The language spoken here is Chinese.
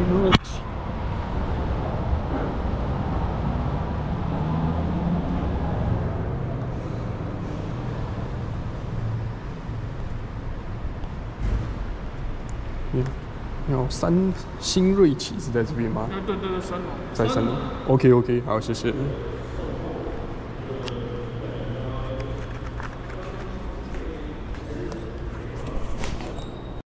新锐气。你你好，三新锐起是在这边吗？对对对，三楼。在三楼。OK OK，好，谢谢。